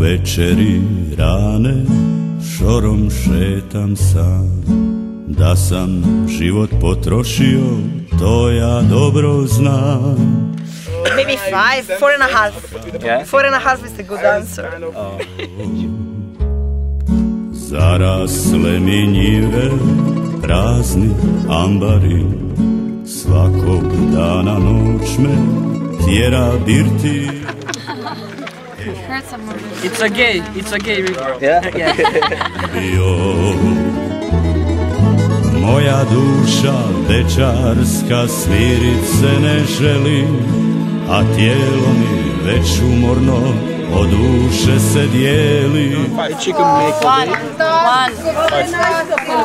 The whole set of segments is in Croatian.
Večeri rane šorom šetam sam. Da sam život potrošio, to ja dobro znam Maybe five, four and a half. Yeah? Four and a half is a good answer. Zarasle mi njive, prazni ambari Svakog dana noć me tjera birti Heard some more. It's a gay, it's a gay river. Yeah? Yeah. bio Moja duša večarska svirit se ne želi A tijelo mi već umorno od duše se dijeli One. One.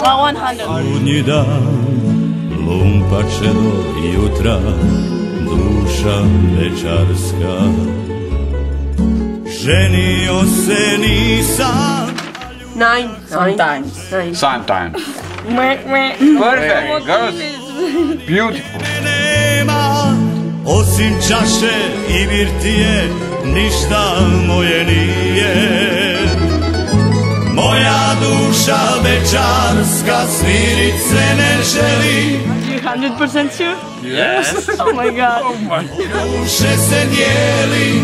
One one hundred. Budnji dan lumpače do jutra Duša večarska Ženio se nisam Nine. Sometimes. Nine. Sometimes. Perfect. Girls. Beautiful. Osim čaše i virtije Ništa moje nije Moja duša večarska Svirit se ne želi Hundred percent sure. Yes. Oh my god. Duše se dijeli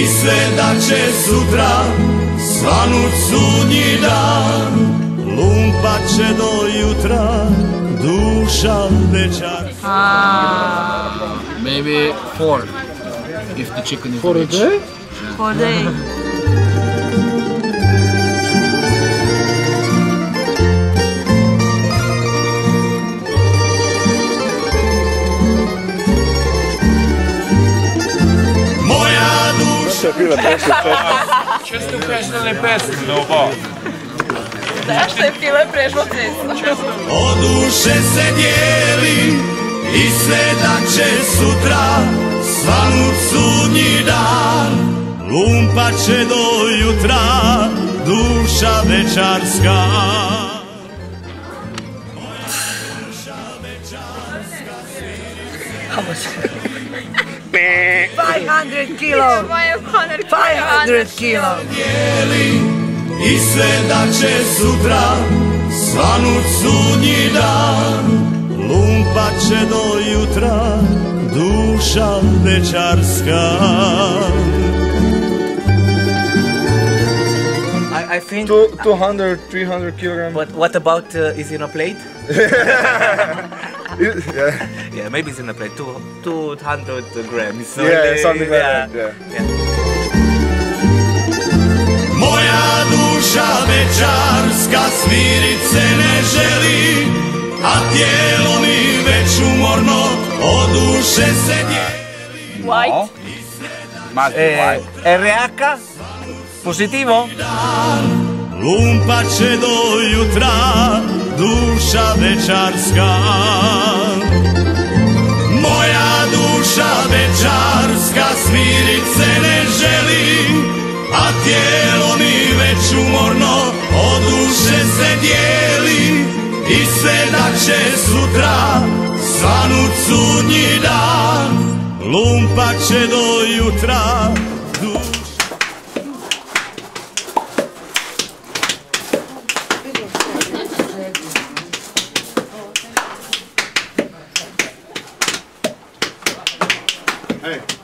I sve da će sutra Svanut sudnji dan Lumpa će do jutra Duša večarska maybe four if the chicken is For rich. a day? Yeah. For a day. Наша била Често кажа не песен. Да, ще пила прежно Често. О душе се дели, I sve da će sutra Svanut sudnji dan Lumpa će do jutra Duša večarska Five hundred kilo. Five hundred. Five hundred kilo. dijeli I sve da će sutra Svanut sudnji dan Lumpa će do jutra Duša večarska I, I think. Two, 200, 300 kilograms. But what about uh, is in a plate? yeah, Yeah, maybe it's in a plate. Two, 200 grams. So yeah, they- something like yeah. that. Yeah. Moja duša večarska smirit ne želi A tijelo mi već umorno od duše se dijeli White. Be Eh? Positivo? Lumpa će do jutra duša večarska Moja duša večarska smirit se ne želi A tijelo mi već umorno od duše se dijeli I sve da će sutra svanut sudnji dan Lumpa će do jutra duša Hey.